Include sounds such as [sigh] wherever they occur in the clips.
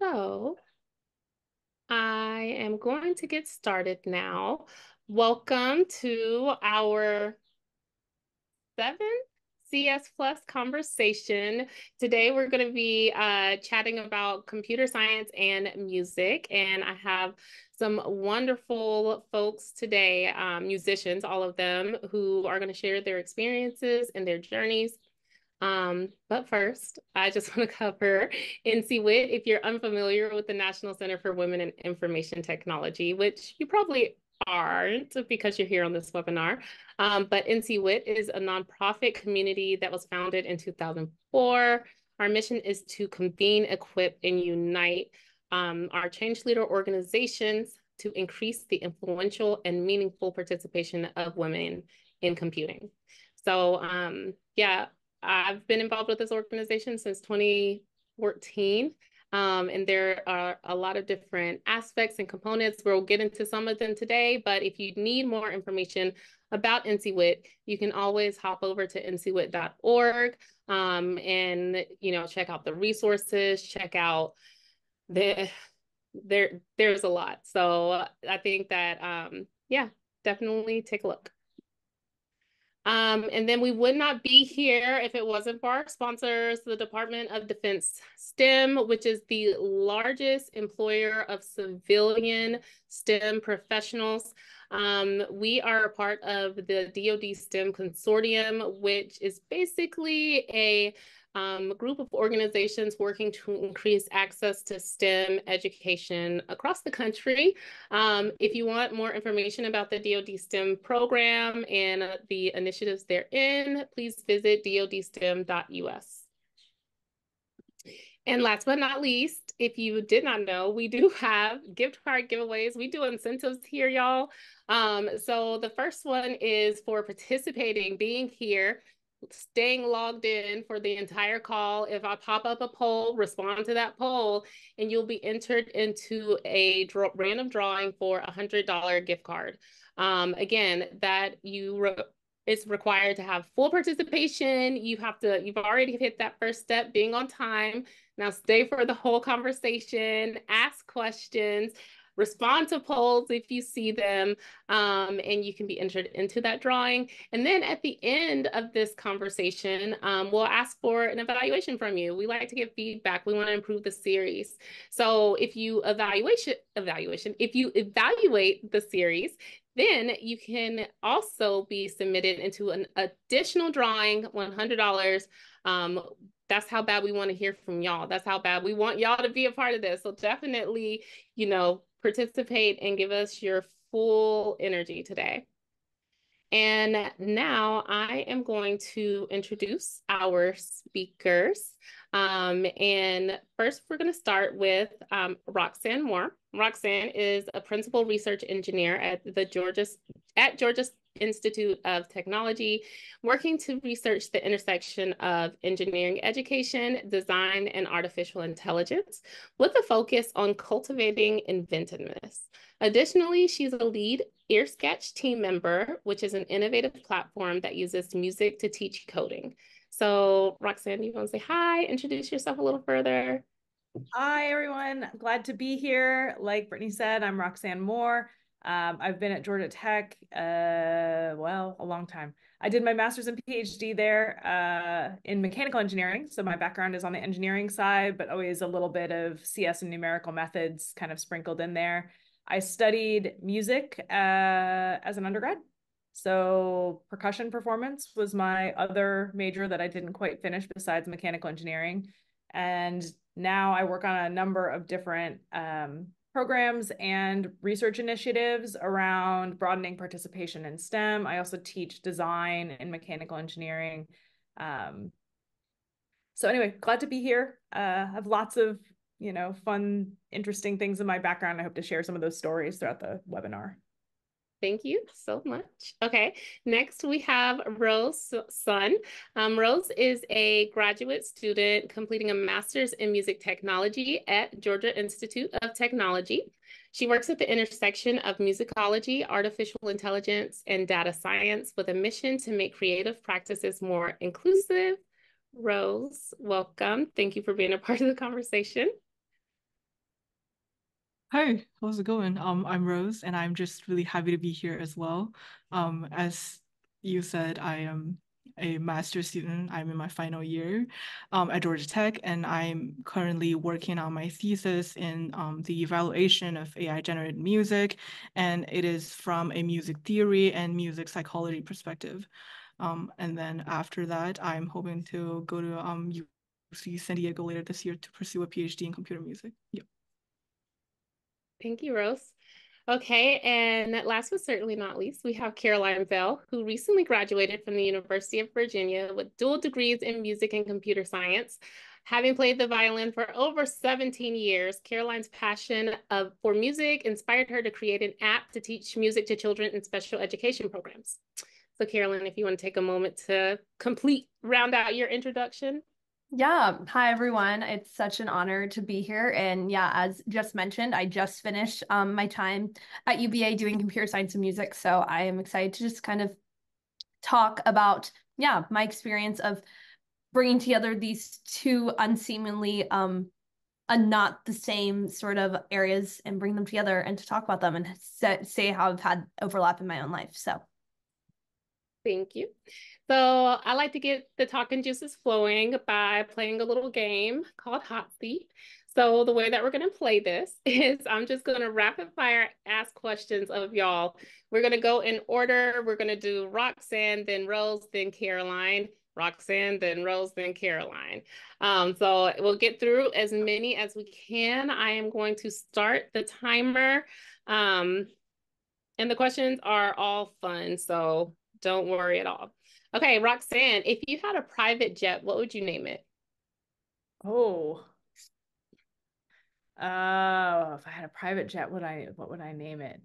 So I am going to get started now. Welcome to our seventh CS Plus conversation. Today we're going to be uh, chatting about computer science and music, and I have some wonderful folks today, um, musicians, all of them, who are going to share their experiences and their journeys um, but first, I just [laughs] want to cover NCWIT. If you're unfamiliar with the National Center for Women in Information Technology, which you probably aren't because you're here on this webinar, um, but NCWIT is a nonprofit community that was founded in 2004. Our mission is to convene, equip, and unite um, our change leader organizations to increase the influential and meaningful participation of women in computing. So um, yeah, I've been involved with this organization since 2014. Um, and there are a lot of different aspects and components. We'll get into some of them today, but if you need more information about NCWIT, you can always hop over to ncwit.org um, and you know check out the resources, check out the there there's a lot. So I think that um, yeah, definitely take a look. Um, and then we would not be here if it wasn't for our sponsors, the Department of Defense STEM, which is the largest employer of civilian STEM professionals. Um, we are a part of the DoD STEM Consortium, which is basically a um, a group of organizations working to increase access to STEM education across the country. Um, if you want more information about the DoD STEM program and uh, the initiatives therein, please visit dodstem.us. And last but not least, if you did not know, we do have gift card giveaways. We do incentives here, y'all. Um, so the first one is for participating, being here staying logged in for the entire call. If I pop up a poll, respond to that poll, and you'll be entered into a draw, random drawing for a hundred dollar gift card. Um, again, that you re it's required to have full participation. You have to, you've already hit that first step, being on time. Now stay for the whole conversation, ask questions, respond to polls if you see them, um, and you can be entered into that drawing. And then at the end of this conversation, um, we'll ask for an evaluation from you. We like to give feedback. We want to improve the series. So if you evaluation evaluation, if you evaluate the series, then you can also be submitted into an additional drawing, $100. Um, that's how bad we want to hear from y'all. That's how bad we want y'all to be a part of this. So definitely, you know, participate and give us your full energy today. And now I am going to introduce our speakers. Um, and first, we're going to start with um, Roxanne Moore. Roxanne is a principal research engineer at the Georgia at Georgia Institute of Technology, working to research the intersection of engineering education, design, and artificial intelligence, with a focus on cultivating inventiveness. Additionally, she's a lead EarSketch team member, which is an innovative platform that uses music to teach coding. So, Roxanne, you want to say hi, introduce yourself a little further? Hi, everyone. Glad to be here. Like Brittany said, I'm Roxanne Moore. Um, I've been at Georgia Tech, uh, well, a long time. I did my master's and PhD there uh, in mechanical engineering. So my background is on the engineering side, but always a little bit of CS and numerical methods kind of sprinkled in there. I studied music uh, as an undergrad. So percussion performance was my other major that I didn't quite finish besides mechanical engineering. And now I work on a number of different um, programs and research initiatives around broadening participation in STEM. I also teach design and mechanical engineering. Um, so anyway, glad to be here. Uh, have lots of, you know, fun, interesting things in my background. I hope to share some of those stories throughout the webinar. Thank you so much. Okay, next we have Rose Sun. Um, Rose is a graduate student completing a master's in music technology at Georgia Institute of Technology. She works at the intersection of musicology, artificial intelligence, and data science with a mission to make creative practices more inclusive. Rose, welcome. Thank you for being a part of the conversation. Hi, how's it going? Um, I'm Rose, and I'm just really happy to be here as well. Um, as you said, I am a master's student. I'm in my final year um, at Georgia Tech, and I'm currently working on my thesis in um, the evaluation of AI-generated music, and it is from a music theory and music psychology perspective. Um, and then after that, I'm hoping to go to um, UC San Diego later this year to pursue a PhD in computer music. Yep. You, Rose. Okay, and last but certainly not least, we have Caroline Bell, who recently graduated from the University of Virginia with dual degrees in music and computer science. Having played the violin for over 17 years, Caroline's passion of, for music inspired her to create an app to teach music to children in special education programs. So Caroline, if you want to take a moment to complete, round out your introduction. Yeah. Hi, everyone. It's such an honor to be here. And yeah, as just mentioned, I just finished um, my time at UVA doing computer science and music. So I am excited to just kind of talk about, yeah, my experience of bringing together these two unseemingly um, uh, not the same sort of areas and bring them together and to talk about them and say how I've had overlap in my own life. So thank you. So I like to get the talking juices flowing by playing a little game called Hot Seat. So the way that we're going to play this [laughs] is I'm just going to rapid fire ask questions of y'all. We're going to go in order. We're going to do Roxanne, then Rose, then Caroline. Roxanne, then Rose, then Caroline. Um, so we'll get through as many as we can. I am going to start the timer. Um, and the questions are all fun, so don't worry at all. Okay, Roxanne, if you had a private jet, what would you name it? Oh. Uh, if I had a private jet, would I what would I name it?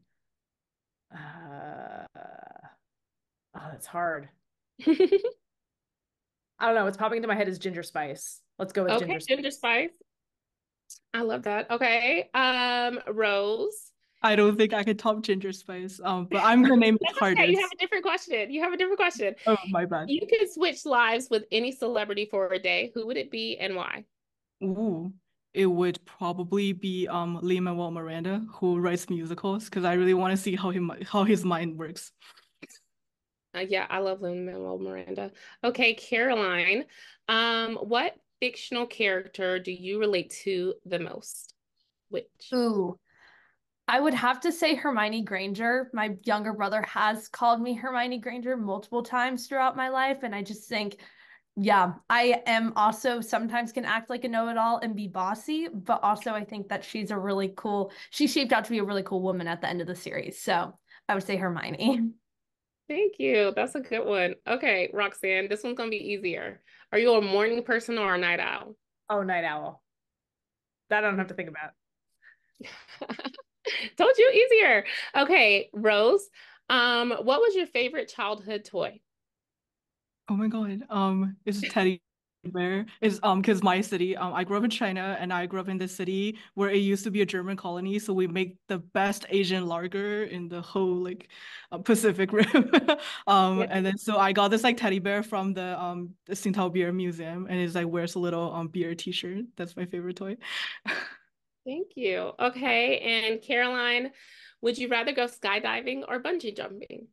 Uh, oh, that's hard. [laughs] I don't know. What's popping into my head is ginger spice. Let's go with okay, ginger spice. Ginger spice. I love that. Okay. Um, Rose. I don't think I could top Ginger Spice. Um, but I'm gonna name it hardest. Okay, you have a different question. You have a different question. Oh my bad. You could switch lives with any celebrity for a day. Who would it be and why? Ooh, it would probably be um Lin Manuel Miranda, who writes musicals, because I really want to see how him how his mind works. Uh, yeah, I love Lin Manuel Miranda. Okay, Caroline. Um, what fictional character do you relate to the most? Which? Ooh. I would have to say Hermione Granger. My younger brother has called me Hermione Granger multiple times throughout my life. And I just think, yeah, I am also sometimes can act like a know it all and be bossy, but also I think that she's a really cool, she shaped out to be a really cool woman at the end of the series. So I would say Hermione. Thank you. That's a good one. Okay, Roxanne, this one's going to be easier. Are you a morning person or a night owl? Oh, night owl. That I don't have to think about. [laughs] [laughs] Told you easier. Okay, Rose. Um, what was your favorite childhood toy? Oh my god. Um, it's a teddy bear. Is um because my city, um, I grew up in China and I grew up in this city where it used to be a German colony, so we make the best Asian lager in the whole like uh, Pacific [laughs] Rim. um, yeah. and then so I got this like teddy bear from the um the Tsingtao Beer Museum, and it's like wears a little um beer T-shirt. That's my favorite toy. [laughs] Thank you. Okay. And Caroline, would you rather go skydiving or bungee jumping?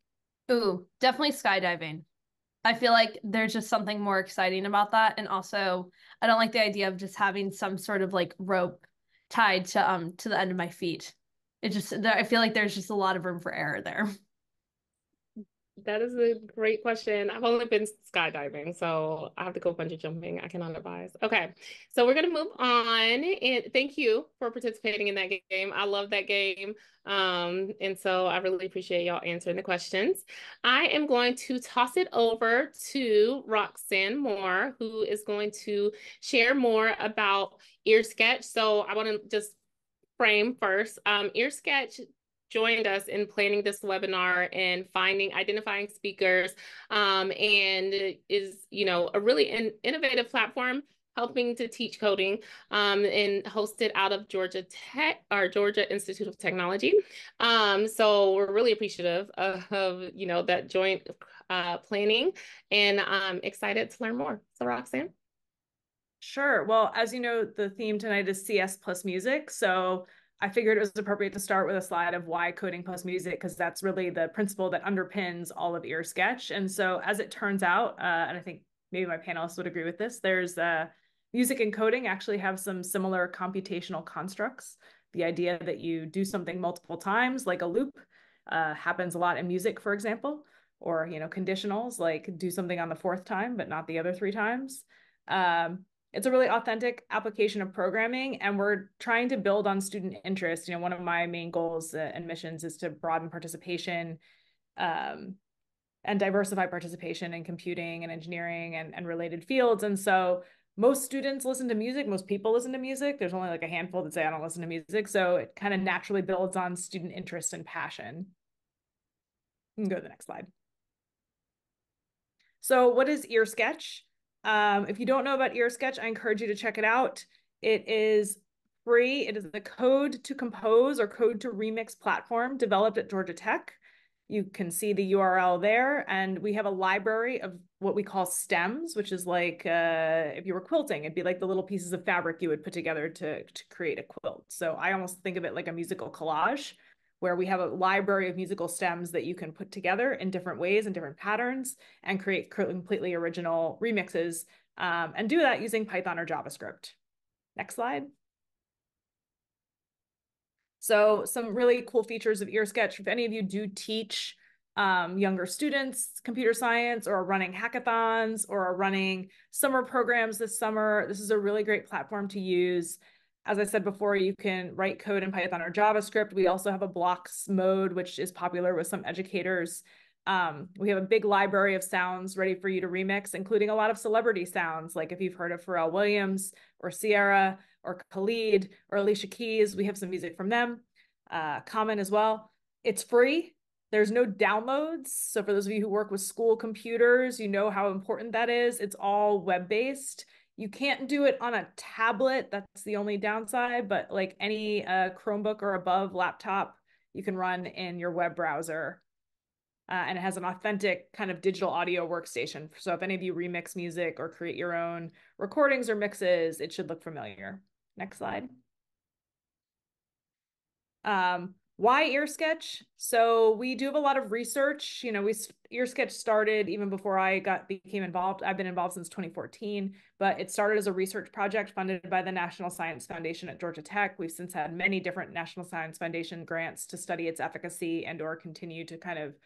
Ooh, definitely skydiving. I feel like there's just something more exciting about that. And also, I don't like the idea of just having some sort of like rope tied to um to the end of my feet. It just I feel like there's just a lot of room for error there. [laughs] That is a great question. I've only been skydiving, so I have to go bungee jumping. I cannot advise. Okay, so we're gonna move on. And thank you for participating in that game. I love that game. Um, and so I really appreciate y'all answering the questions. I am going to toss it over to Roxanne Moore, who is going to share more about EarSketch. So I want to just frame first. Um, EarSketch joined us in planning this webinar and finding identifying speakers um, and is you know a really in, innovative platform helping to teach coding um, and hosted out of Georgia Tech or Georgia Institute of Technology. Um, so we're really appreciative of, of you know that joint uh, planning and I'm excited to learn more. So Roxanne. Sure. Well, as you know, the theme tonight is CS plus music. So I figured it was appropriate to start with a slide of why coding plus music, because that's really the principle that underpins all of EarSketch. And so as it turns out, uh, and I think maybe my panelists would agree with this, there's uh, music and coding actually have some similar computational constructs. The idea that you do something multiple times, like a loop, uh, happens a lot in music, for example, or you know conditionals, like do something on the fourth time, but not the other three times. Um, it's a really authentic application of programming and we're trying to build on student interest. You know one of my main goals uh, and missions is to broaden participation um, and diversify participation in computing and engineering and, and related fields. And so most students listen to music most people listen to music. There's only like a handful that say i don't listen to music. So it kind of naturally builds on student interest and passion. You can go to the next slide. So what is EarSketch um, if you don't know about EarSketch, I encourage you to check it out. It is free. It is the code to compose or code to remix platform developed at Georgia Tech. You can see the URL there. And we have a library of what we call stems, which is like uh, if you were quilting, it'd be like the little pieces of fabric you would put together to, to create a quilt. So I almost think of it like a musical collage where we have a library of musical stems that you can put together in different ways and different patterns and create completely original remixes um, and do that using Python or JavaScript. Next slide. So some really cool features of EarSketch. If any of you do teach um, younger students computer science or are running hackathons or are running summer programs this summer, this is a really great platform to use. As I said before, you can write code in Python or JavaScript. We also have a blocks mode, which is popular with some educators. Um, we have a big library of sounds ready for you to remix, including a lot of celebrity sounds, like if you've heard of Pharrell Williams or Ciara or Khalid or Alicia Keys, we have some music from them. Uh, Common as well. It's free. There's no downloads. So for those of you who work with school computers, you know how important that is. It's all web-based. You can't do it on a tablet. That's the only downside, but like any uh, Chromebook or above laptop, you can run in your web browser. Uh, and it has an authentic kind of digital audio workstation. So if any of you remix music or create your own recordings or mixes, it should look familiar. Next slide. Um, why EarSketch? So we do have a lot of research. You know, we EarSketch started even before I got became involved. I've been involved since 2014, but it started as a research project funded by the National Science Foundation at Georgia Tech. We've since had many different National Science Foundation grants to study its efficacy and or continue to kind of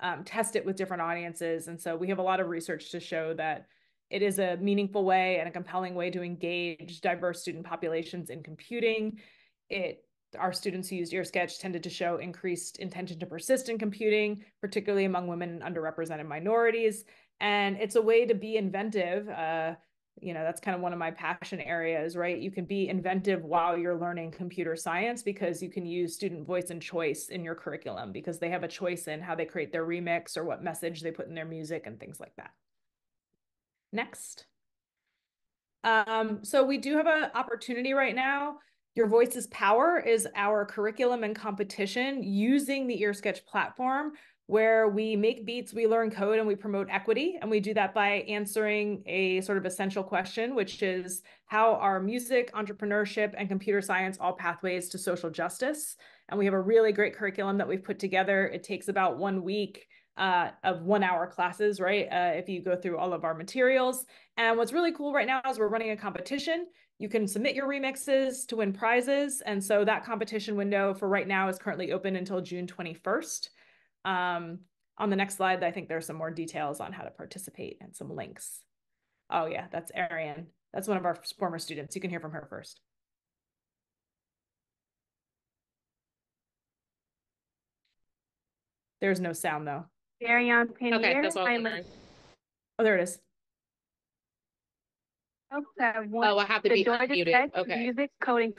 um, test it with different audiences. And so we have a lot of research to show that it is a meaningful way and a compelling way to engage diverse student populations in computing. It our students who used EarSketch tended to show increased intention to persist in computing, particularly among women and underrepresented minorities. And it's a way to be inventive. Uh, you know, that's kind of one of my passion areas, right? You can be inventive while you're learning computer science because you can use student voice and choice in your curriculum because they have a choice in how they create their remix or what message they put in their music and things like that. Next. Um, so we do have an opportunity right now your Voice Is Power is our curriculum and competition using the EarSketch platform where we make beats, we learn code, and we promote equity. And we do that by answering a sort of essential question, which is how are music, entrepreneurship, and computer science all pathways to social justice? And we have a really great curriculum that we've put together. It takes about one week uh, of one hour classes, right? Uh, if you go through all of our materials. And what's really cool right now is we're running a competition. You can submit your remixes to win prizes. And so that competition window for right now is currently open until June 21st. Um, on the next slide, I think there's some more details on how to participate and some links. Oh yeah, that's Arian. That's one of our former students. You can hear from her first. There's no sound though. Ariane Panier. Okay, that's all I'm I'm Oh, there it is. A- that one- Oh, I have to the be Georgia. Tech Okay, Music coding.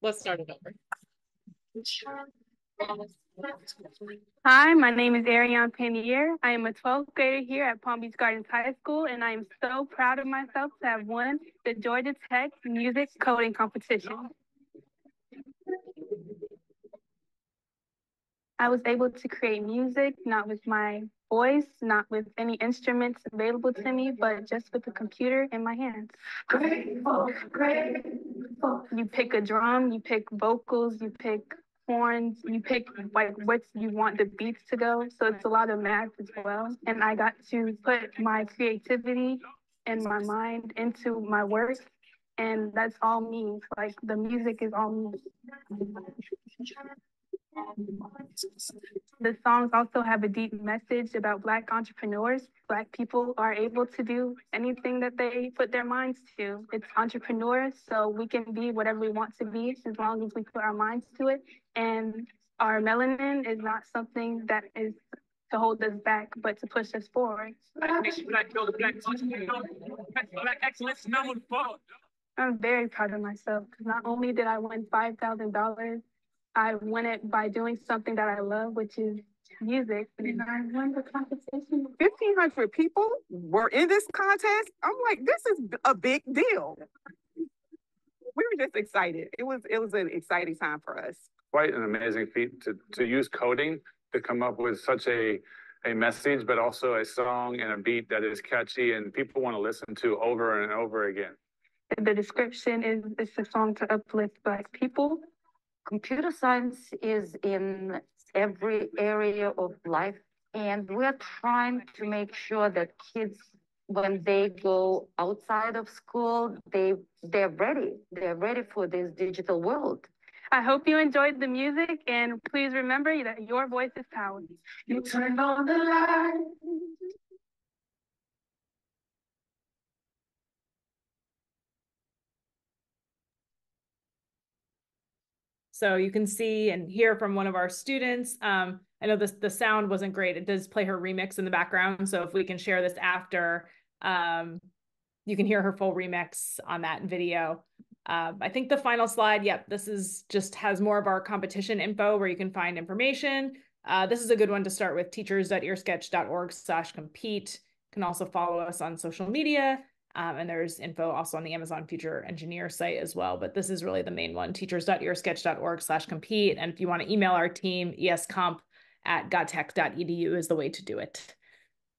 let's start it over. Hi, my name is Ariane Panier. I am a 12th grader here at Palm Beach Gardens High School, and I am so proud of myself to have won the Georgia Tech Music Coding Competition. I was able to create music, not with my voice, not with any instruments available to me, but just with the computer in my hands. Grateful, grateful, you pick a drum, you pick vocals, you pick horns, you pick like what you want the beats to go. So it's a lot of math as well. And I got to put my creativity and my mind into my work. And that's all me. Like the music is all me. The songs also have a deep message about Black entrepreneurs. Black people are able to do anything that they put their minds to. It's entrepreneurs, so we can be whatever we want to be as long as we put our minds to it. And our melanin is not something that is to hold us back, but to push us forward. I'm very proud of myself because not only did I win $5,000, I won it by doing something that I love, which is music. And I won the competition. 1,500 people were in this contest. I'm like, this is a big deal. We were just excited. It was it was an exciting time for us. Quite an amazing feat to to use coding to come up with such a a message, but also a song and a beat that is catchy and people want to listen to over and over again. The description is it's a song to uplift Black people computer science is in every area of life. And we're trying to make sure that kids, when they go outside of school, they, they're ready. They're ready for this digital world. I hope you enjoyed the music and please remember that your voice is power. You turned on the light. So you can see and hear from one of our students. Um, I know this the sound wasn't great. It does play her remix in the background. So if we can share this after, um, you can hear her full remix on that video. Uh, I think the final slide, yep, this is just has more of our competition info where you can find information. Uh, this is a good one to start with teachers.earsketch.org slash compete. You can also follow us on social media. Um, and there's info also on the Amazon Future Engineer site as well. But this is really the main one, teachers.earsketch.org slash compete. And if you want to email our team, escomp at gatech.edu is the way to do it.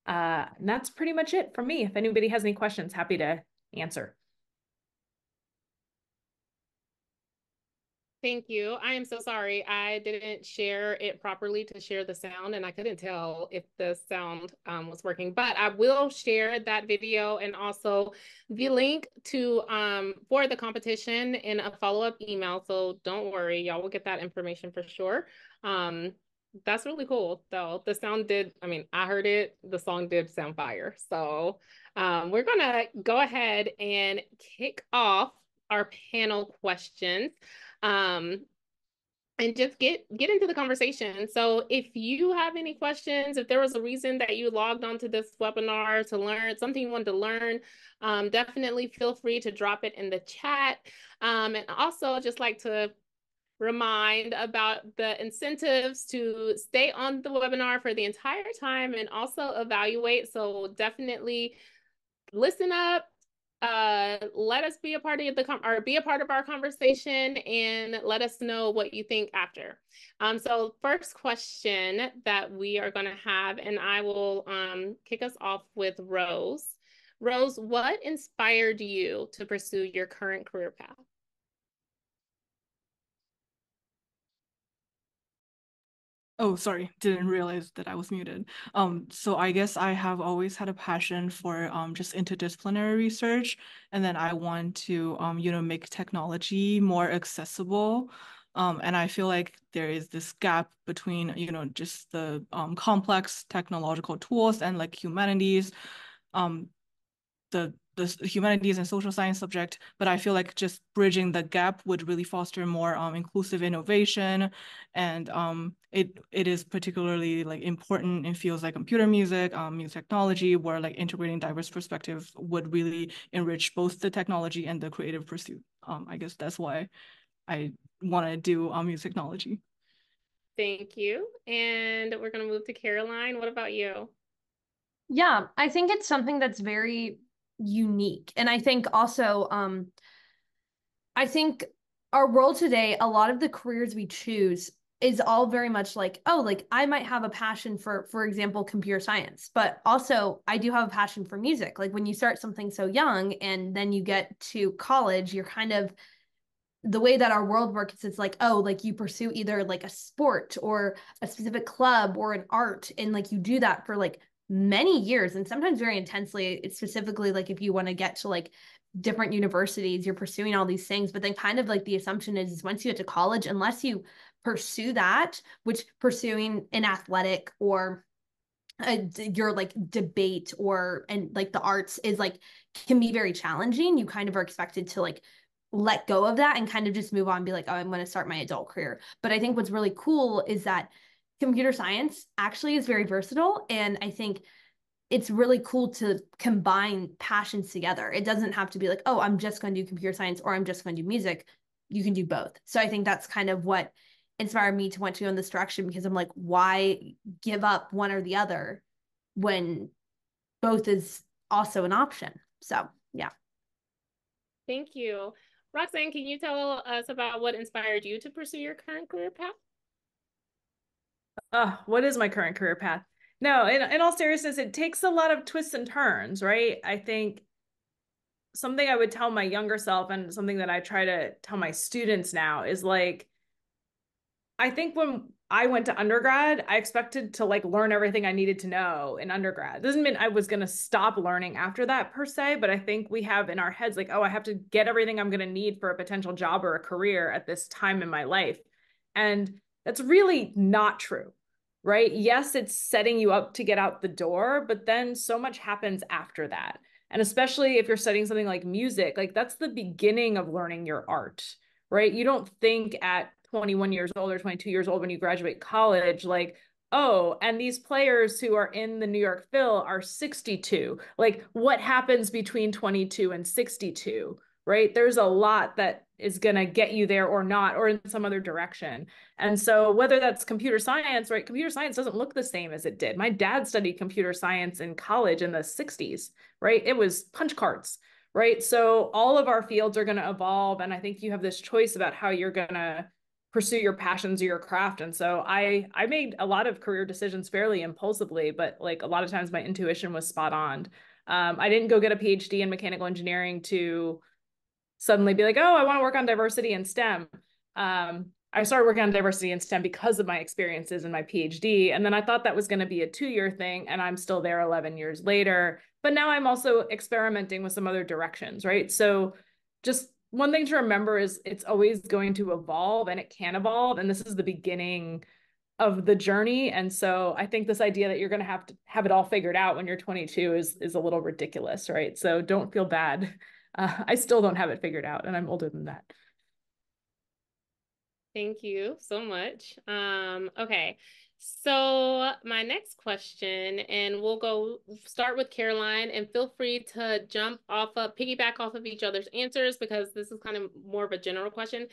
Uh, and that's pretty much it for me. If anybody has any questions, happy to answer. Thank you. I am so sorry. I didn't share it properly to share the sound, and I couldn't tell if the sound um, was working. But I will share that video and also the link to um, for the competition in a follow up email. So don't worry, y'all will get that information for sure. Um, that's really cool, though. The sound did. I mean, I heard it. The song did sound fire. So um, we're gonna go ahead and kick off our panel questions um, and just get get into the conversation. So if you have any questions, if there was a reason that you logged onto this webinar to learn something you wanted to learn, um, definitely feel free to drop it in the chat. Um, and also just like to remind about the incentives to stay on the webinar for the entire time and also evaluate. So definitely listen up, uh, let us be a part of the com- or be a part of our conversation and let us know what you think after. Um, so first question that we are going to have, and I will um, kick us off with Rose. Rose, what inspired you to pursue your current career path? Oh, sorry, didn't realize that I was muted. Um, so I guess I have always had a passion for um, just interdisciplinary research, and then I want to, um, you know, make technology more accessible. Um, and I feel like there is this gap between, you know, just the um, complex technological tools and like humanities. Um, the the humanities and social science subject, but I feel like just bridging the gap would really foster more um, inclusive innovation. And um, it it is particularly like important in fields like computer music, um, music technology, where like integrating diverse perspectives would really enrich both the technology and the creative pursuit. Um, I guess that's why I want to do um, music technology. Thank you. And we're going to move to Caroline. What about you? Yeah, I think it's something that's very unique. And I think also, um, I think our world today, a lot of the careers we choose is all very much like, oh, like I might have a passion for, for example, computer science, but also I do have a passion for music. Like when you start something so young and then you get to college, you're kind of the way that our world works it's like oh like you pursue either like a sport or a specific club or an art and like you do that for like many years and sometimes very intensely it's specifically like if you want to get to like different universities you're pursuing all these things but then kind of like the assumption is, is once you get to college unless you pursue that which pursuing an athletic or a, your like debate or and like the arts is like can be very challenging you kind of are expected to like let go of that and kind of just move on be like, oh, I'm going to start my adult career. But I think what's really cool is that computer science actually is very versatile. And I think it's really cool to combine passions together. It doesn't have to be like, oh, I'm just going to do computer science or I'm just going to do music. You can do both. So I think that's kind of what inspired me to want to go in this direction because I'm like, why give up one or the other when both is also an option? So yeah. Thank you. Roxanne, can you tell us about what inspired you to pursue your current career path? Uh, what is my current career path? No, in, in all seriousness, it takes a lot of twists and turns, right? I think something I would tell my younger self and something that I try to tell my students now is like, I think when I went to undergrad, I expected to like learn everything I needed to know in undergrad. Doesn't mean I was going to stop learning after that per se, but I think we have in our heads like, oh, I have to get everything I'm going to need for a potential job or a career at this time in my life. And that's really not true. Right? Yes, it's setting you up to get out the door, but then so much happens after that. And especially if you're studying something like music, like that's the beginning of learning your art, right? You don't think at 21 years old or 22 years old when you graduate college like oh and these players who are in the new york phil are 62 like what happens between 22 and 62 right there's a lot that is going to get you there or not or in some other direction. And so whether that's computer science right computer science doesn't look the same as it did. My dad studied computer science in college in the 60s right? It was punch cards right? So all of our fields are going to evolve and i think you have this choice about how you're going to pursue your passions or your craft. And so i i made a lot of career decisions fairly impulsively but like a lot of times my intuition was spot on. Um, i didn't go get a phd in mechanical engineering to suddenly be like oh i want to work on diversity in stem. Um, i started working on diversity in stem because of my experiences in my phd and then i thought that was going to be a two-year thing and i'm still there 11 years later but now i'm also experimenting with some other directions right? So just one thing to remember is it's always going to evolve and it can evolve and this is the beginning of the journey and so i think this idea that you're going to have to have it all figured out when you're 22 is is a little ridiculous right? So don't feel bad uh, i still don't have it figured out and i'm older than that. Thank you so much. Um okay. So my next question, and we'll go start with Caroline, and feel free to jump off of piggyback off of each other's answers because this is kind of more of a general question.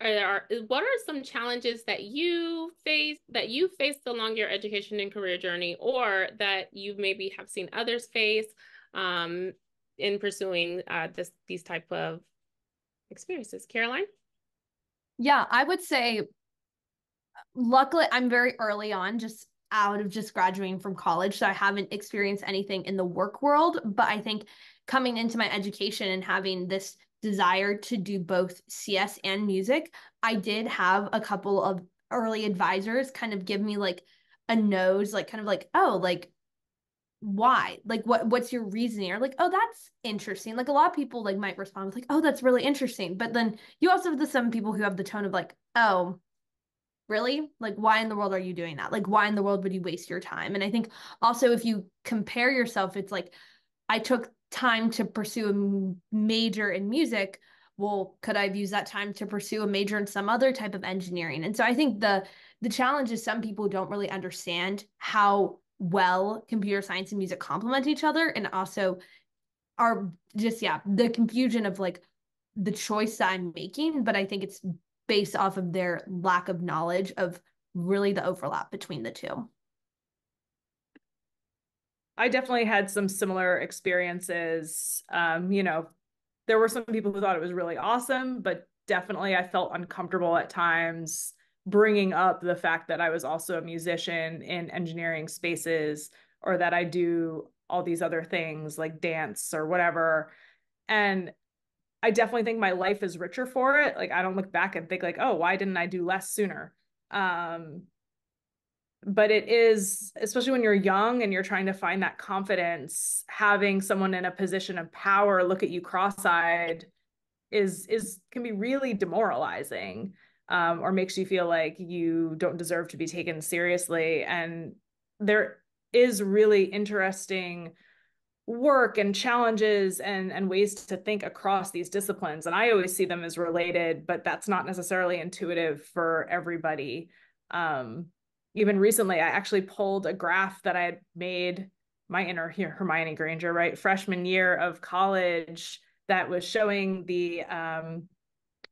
Are, there what are some challenges that you face that you faced along your education and career journey, or that you maybe have seen others face? Um, in pursuing uh, this these type of experiences? Caroline. Yeah, I would say luckily I'm very early on, just out of just graduating from college. So I haven't experienced anything in the work world. But I think coming into my education and having this desire to do both CS and music, I did have a couple of early advisors kind of give me like a nose, like kind of like, oh, like why? Like what what's your reasoning? Or like oh that's interesting. Like a lot of people like might respond with like oh that's really interesting. But then you also have the some people who have the tone of like oh really? Like why in the world are you doing that? Like why in the world would you waste your time? And i think also if you compare yourself it's like i took time to pursue a major in music. Well could i've used that time to pursue a major in some other type of engineering? And so i think the the challenge is some people don't really understand how well computer science and music complement each other and also are just yeah the confusion of like the choice that i'm making but i think it's based off of their lack of knowledge of really the overlap between the two. I definitely had some similar experiences. Um, you know, there were some people who thought it was really awesome, but definitely I felt uncomfortable at times bringing up the fact that I was also a musician in engineering spaces or that I do all these other things like dance or whatever. And I definitely think my life is richer for it. Like I don't look back and think like, oh, why didn't I do less sooner? Um, but it is, especially when you're young and you're trying to find that confidence, having someone in a position of power look at you cross-eyed is is can be really demoralizing. Um, or makes you feel like you don't deserve to be taken seriously. And there is really interesting work and challenges and and ways to think across these disciplines. And i always see them as related but that's not necessarily intuitive for everybody. Um even recently i actually pulled a graph that i had made my inner hermione granger right? Freshman year of college that was showing the um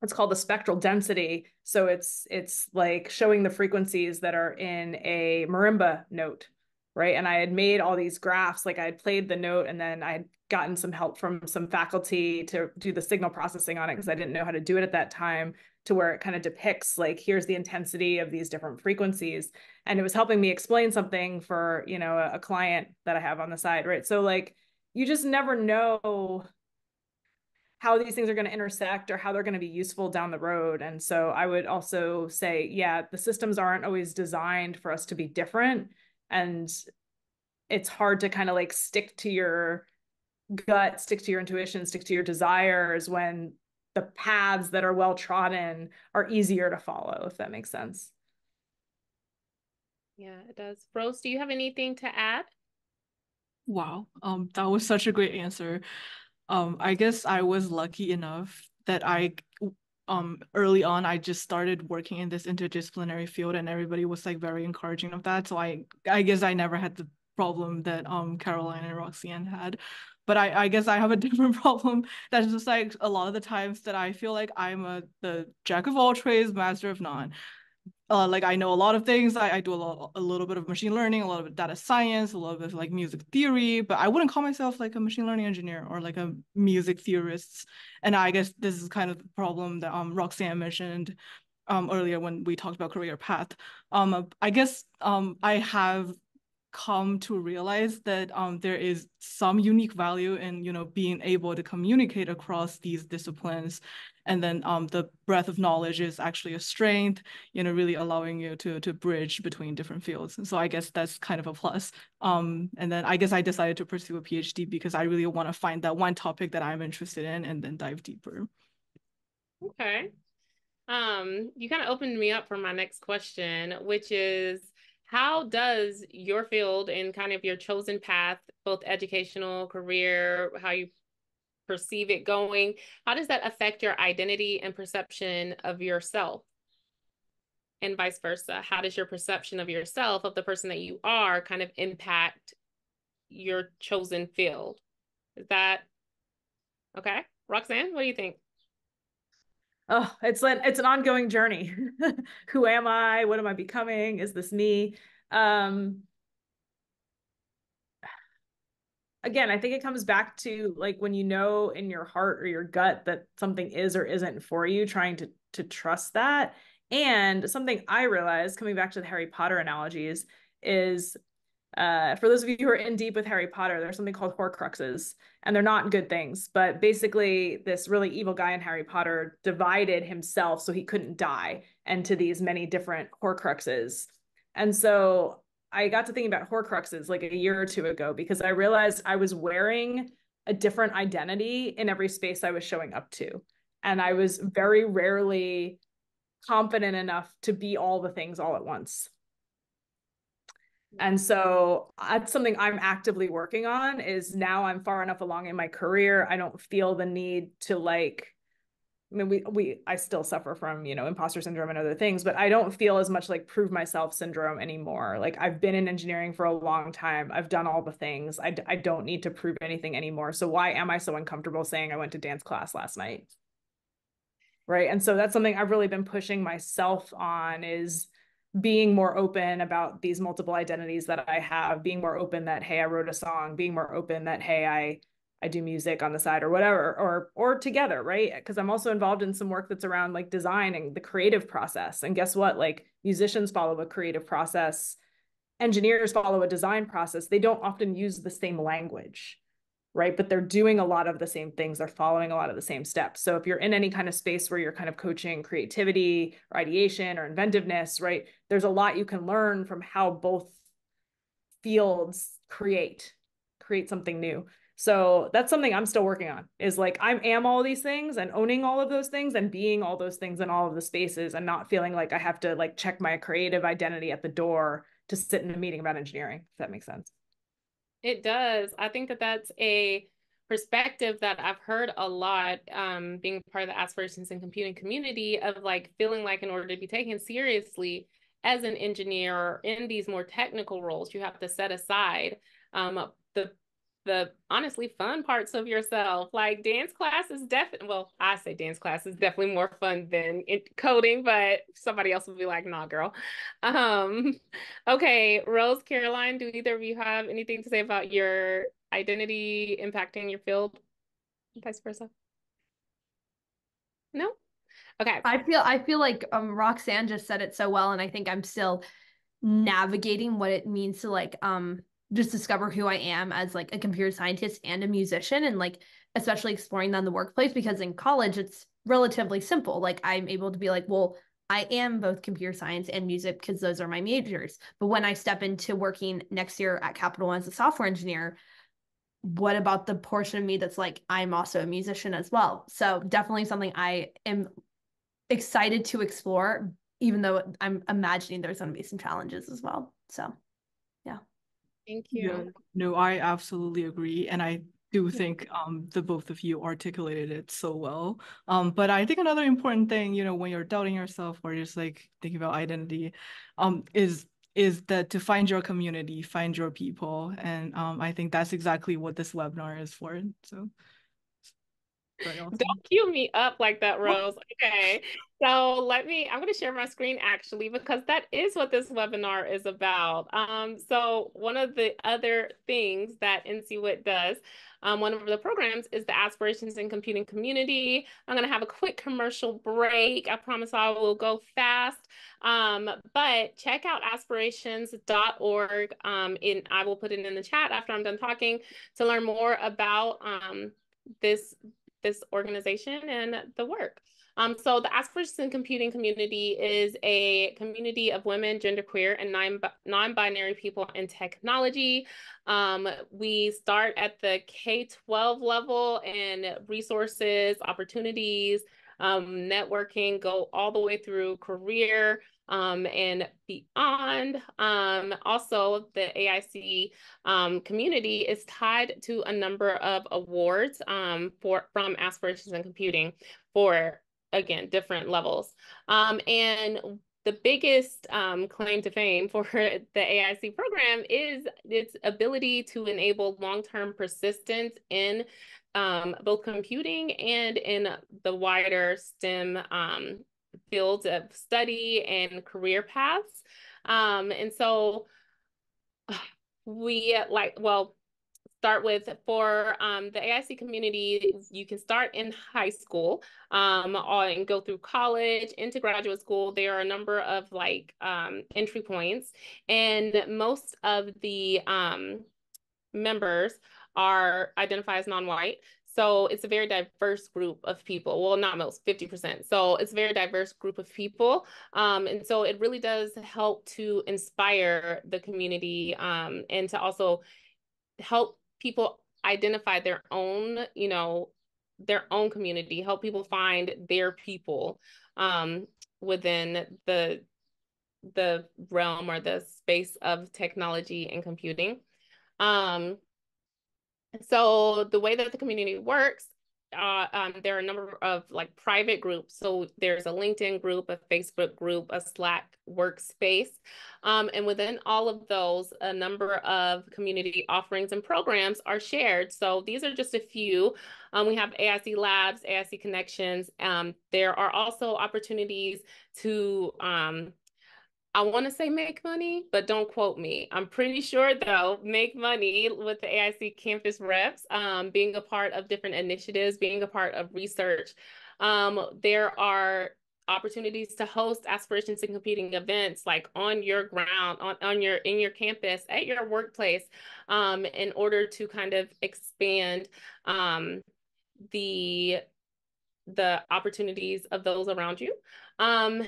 it's called the spectral density. So it's it's like showing the frequencies that are in a marimba note right? And i had made all these graphs like i had played the note and then i had gotten some help from some faculty to do the signal processing on it because i didn't know how to do it at that time to where it kind of depicts like here's the intensity of these different frequencies. And it was helping me explain something for you know a, a client that i have on the side right? So like you just never know how these things are going to intersect or how they're going to be useful down the road. And so I would also say, yeah, the systems aren't always designed for us to be different. And it's hard to kind of like stick to your gut stick to your intuition stick to your desires when the paths that are well trodden are easier to follow if that makes sense. Yeah it does. Rose do you have anything to add? Wow. Um that was such a great answer um i guess i was lucky enough that i um early on I just started working in this interdisciplinary field and everybody was like very encouraging of that. So I I guess I never had the problem that um Caroline and Roxanne had. But I, I guess I have a [laughs] different problem. That's just like a lot of the times that I feel like I'm a the jack of all trades, master of none uh, like I know a lot of things. I, I do a, lot, a little bit of machine learning, a lot of data science, a little bit of like music theory, but I wouldn't call myself like a machine learning engineer or like a music theorist. And I guess this is kind of the problem that um, Roxanne mentioned um, earlier when we talked about career path. Um, I guess um, I have come to realize that um, there is some unique value in you know being able to communicate across these disciplines. And then um, the breadth of knowledge is actually a strength you know really allowing you to to bridge between different fields. And so i guess that's kind of a plus. Um, and then i guess i decided to pursue a phd because i really want to find that one topic that i'm interested in and then dive deeper. Okay. Um you kind of opened me up for my next question which is how does your field and kind of your chosen path, both educational, career, how you perceive it going, how does that affect your identity and perception of yourself? And vice versa. How does your perception of yourself, of the person that you are, kind of impact your chosen field? Is that okay? Roxanne, what do you think? Oh it's like it's an ongoing journey. [laughs] Who am i? What am i becoming? Is this me? Um again i think it comes back to like when you know in your heart or your gut that something is or isn't for you trying to to trust that. And something i realized coming back to the harry potter analogies is uh, for those of you who are in deep with Harry Potter, there's something called Horcruxes, and they're not good things. But basically, this really evil guy in Harry Potter divided himself so he couldn't die into these many different Horcruxes. And so I got to thinking about Horcruxes like a year or two ago because I realized I was wearing a different identity in every space I was showing up to. And I was very rarely confident enough to be all the things all at once. And so that's something I'm actively working on is now I'm far enough along in my career. I don't feel the need to like, I mean, we, we, I still suffer from, you know, imposter syndrome and other things, but I don't feel as much like prove myself syndrome anymore. Like I've been in engineering for a long time. I've done all the things. I, I don't need to prove anything anymore. So why am I so uncomfortable saying I went to dance class last night? Right. And so that's something I've really been pushing myself on is, being more open about these multiple identities that I have, being more open that hey, I wrote a song, being more open that hey, I I do music on the side or whatever or or together, right? Because I'm also involved in some work that's around like design and the creative process. And guess what? Like musicians follow a creative process, engineers follow a design process. They don't often use the same language. Right? But they're doing a lot of the same things. They're following a lot of the same steps. So if you're in any kind of space where you're kind of coaching creativity or ideation or inventiveness, right? There's a lot you can learn from how both fields create, create something new. So that's something I'm still working on is like I am am all these things and owning all of those things and being all those things in all of the spaces and not feeling like I have to like check my creative identity at the door to sit in a meeting about engineering, if that makes sense. It does. I think that that's a perspective that I've heard a lot um, being part of the aspirations in computing community of like feeling like in order to be taken seriously as an engineer in these more technical roles, you have to set aside um, the the honestly fun parts of yourself. Like dance class is definitely, well, I say dance class is definitely more fun than coding, but somebody else will be like, nah, girl. Um, [laughs] okay, Rose, Caroline, do either of you have anything to say about your identity impacting your field? Vice versa? No? Okay. I feel I feel like um Roxanne just said it so well, and I think I'm still navigating what it means to like um just discover who I am as like a computer scientist and a musician and like especially exploring that in the workplace because in college it's relatively simple. Like I'm able to be like, well, I am both computer science and music because those are my majors. But when I step into working next year at Capital One as a software engineer, what about the portion of me that's like I'm also a musician as well? So definitely something I am excited to explore, even though I'm imagining there's going to be some challenges as well. So Thank you. Yeah, no, I absolutely agree. And I do think um, the both of you articulated it so well. Um, but I think another important thing, you know, when you're doubting yourself or just like thinking about identity, um, is is that to find your community, find your people, and um, I think that's exactly what this webinar is for. So. Don't cue me up like that, Rose. Okay. So let me, I'm going to share my screen actually, because that is what this webinar is about. Um, so one of the other things that NCWIT does, um, one of the programs is the Aspirations in Computing Community. I'm going to have a quick commercial break. I promise I will go fast. Um, but check out aspirations.org. Um, and I will put it in the chat after I'm done talking to learn more about um, this this organization and the work. Um, so the in Computing community is a community of women, genderqueer, and non-binary people in technology. Um, we start at the K-12 level and resources, opportunities, um, networking, go all the way through career, um, and beyond. Um, also, the AIC um, community is tied to a number of awards um, for from Aspirations in Computing for, again, different levels. Um, and the biggest um, claim to fame for [laughs] the AIC program is its ability to enable long-term persistence in um, both computing and in the wider STEM um, fields of study and career paths. Um, and so we like, well, start with for um, the AIC community, you can start in high school um, and go through college into graduate school. There are a number of like um, entry points, and most of the um, members are identified as non-white. So it's a very diverse group of people. Well, not most, 50%. So it's a very diverse group of people. Um, and so it really does help to inspire the community um, and to also help people identify their own, you know, their own community, help people find their people um, within the the realm or the space of technology and computing. Um, so the way that the community works, uh, um, there are a number of like private groups. So there's a LinkedIn group, a Facebook group, a Slack workspace. Um, and within all of those, a number of community offerings and programs are shared. So these are just a few. Um, we have AIC Labs, AIC Connections. Um, there are also opportunities to um, I want to say make money, but don't quote me. I'm pretty sure though, make money with the AIC campus reps, um, being a part of different initiatives, being a part of research. Um, there are opportunities to host aspirations in computing events like on your ground, on, on your in your campus, at your workplace, um, in order to kind of expand um, the the opportunities of those around you. Um,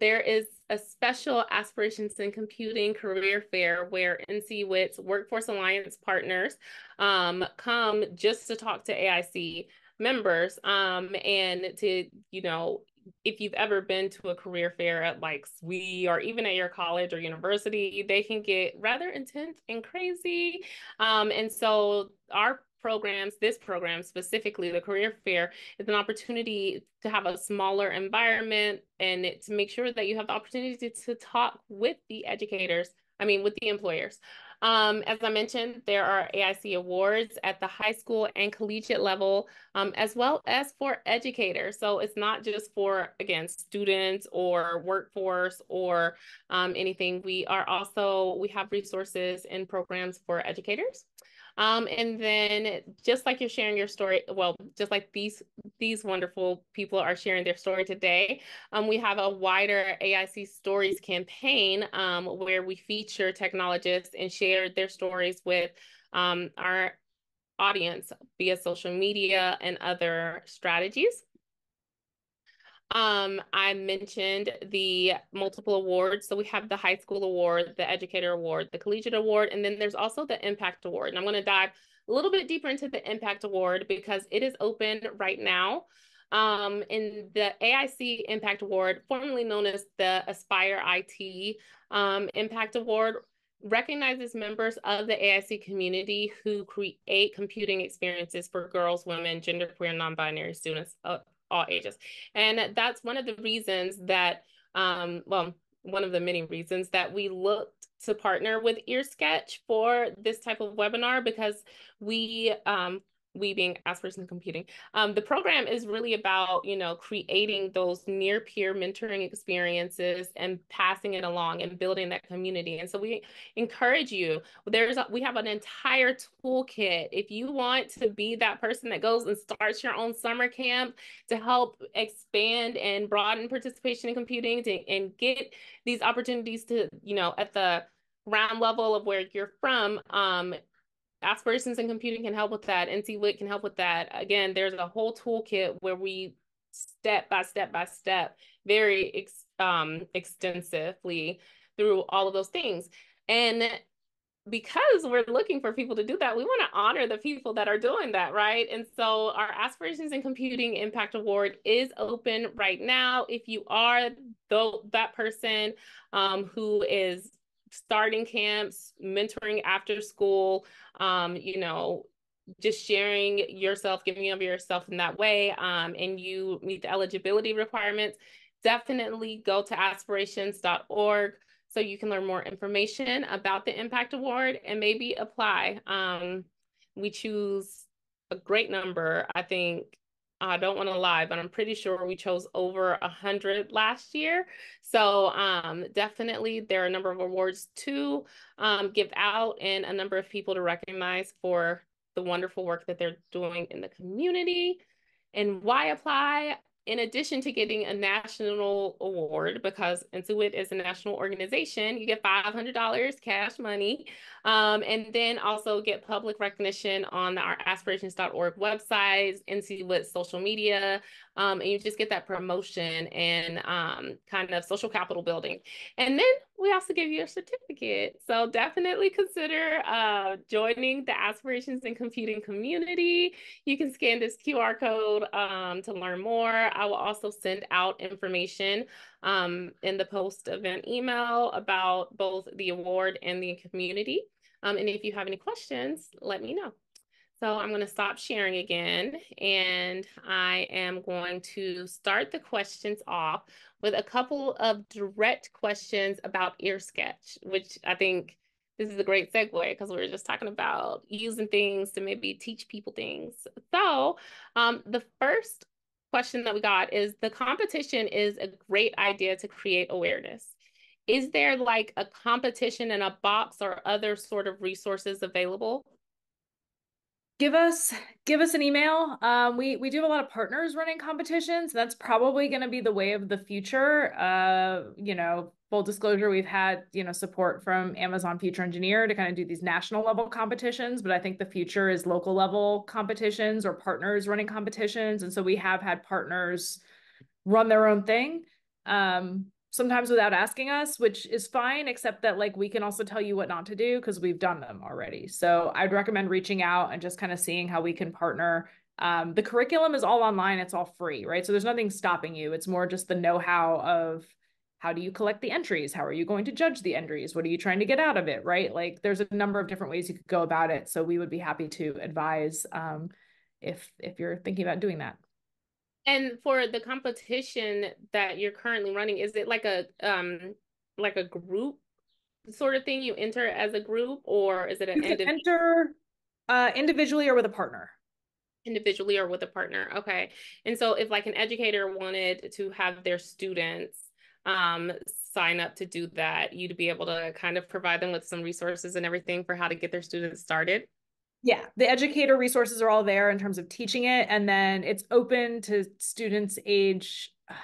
there is a special Aspirations in Computing career fair where NCWIT's Workforce Alliance partners um, come just to talk to AIC members um, and to, you know, if you've ever been to a career fair at like SWE or even at your college or university, they can get rather intense and crazy. Um, and so our programs, this program specifically, the career fair, is an opportunity to have a smaller environment and to make sure that you have the opportunity to talk with the educators, I mean, with the employers. Um, as I mentioned, there are AIC awards at the high school and collegiate level, um, as well as for educators. So it's not just for, again, students or workforce or um, anything. We are also, we have resources and programs for educators. Um, and then just like you're sharing your story, well, just like these these wonderful people are sharing their story today, um, we have a wider AIC Stories campaign um, where we feature technologists and share their stories with um, our audience via social media and other strategies. Um, I mentioned the multiple awards. So we have the high school award, the educator award, the collegiate award, and then there's also the impact award. And I'm going to dive a little bit deeper into the impact award because it is open right now. Um, in the AIC Impact Award, formerly known as the AspireIT um, Impact Award, recognizes members of the AIC community who create computing experiences for girls, women, genderqueer, non-binary students uh, all ages. And that's one of the reasons that, um, well, one of the many reasons that we looked to partner with EarSketch for this type of webinar because we um, we being aspirations computing um, the program is really about you know creating those near peer mentoring experiences and passing it along and building that community. And so we encourage you there's a, we have an entire toolkit. If you want to be that person that goes and starts your own summer camp to help expand and broaden participation in computing to, and get these opportunities to you know at the ground level of where you're from um, aspirations in computing can help with that. NCWIT can help with that. Again, there's a whole toolkit where we step by step by step, very ex um, extensively through all of those things. And because we're looking for people to do that, we want to honor the people that are doing that, right? And so our Aspirations in Computing Impact Award is open right now. If you are though that person um, who is starting camps, mentoring after school, um, you know, just sharing yourself, giving of yourself in that way, um, and you meet the eligibility requirements, definitely go to aspirations.org so you can learn more information about the Impact Award and maybe apply. Um, we choose a great number, I think I don't want to lie, but I'm pretty sure we chose over a hundred last year. So um, definitely there are a number of awards to um, give out and a number of people to recognize for the wonderful work that they're doing in the community. And why apply? In addition to getting a national award, because NCWIT is a national organization, you get $500 cash money, um, and then also get public recognition on our aspirations.org websites, NCWIT social media, um, and you just get that promotion and um, kind of social capital building. And then we also give you a certificate. So definitely consider uh, joining the Aspirations in Computing community. You can scan this QR code um, to learn more. I will also send out information um, in the post event email about both the award and the community. Um, and if you have any questions, let me know. So I'm going to stop sharing again, and I am going to start the questions off with a couple of direct questions about EarSketch, which I think this is a great segue because we are just talking about using things to maybe teach people things. So um, the first question that we got is the competition is a great idea to create awareness. Is there like a competition in a box or other sort of resources available? Give us give us an email. Um, we we do have a lot of partners running competitions. That's probably going to be the way of the future. Uh, you know, full disclosure, we've had you know support from Amazon Future Engineer to kind of do these national level competitions, but I think the future is local level competitions or partners running competitions, and so we have had partners run their own thing. Um, sometimes without asking us, which is fine, except that like we can also tell you what not to do because we've done them already. So I'd recommend reaching out and just kind of seeing how we can partner. Um, the curriculum is all online, it's all free, right? So there's nothing stopping you. It's more just the know how of how do you collect the entries? How are you going to judge the entries? What are you trying to get out of it, right? Like there's a number of different ways you could go about it. So we would be happy to advise um, if if you're thinking about doing that. And for the competition that you're currently running, is it like a um like a group sort of thing you enter as a group or is it an you enter uh individually or with a partner? Individually or with a partner. Okay. And so if like an educator wanted to have their students um sign up to do that, you'd be able to kind of provide them with some resources and everything for how to get their students started. Yeah, the educator resources are all there in terms of teaching it. And then it's open to students age, [sighs] I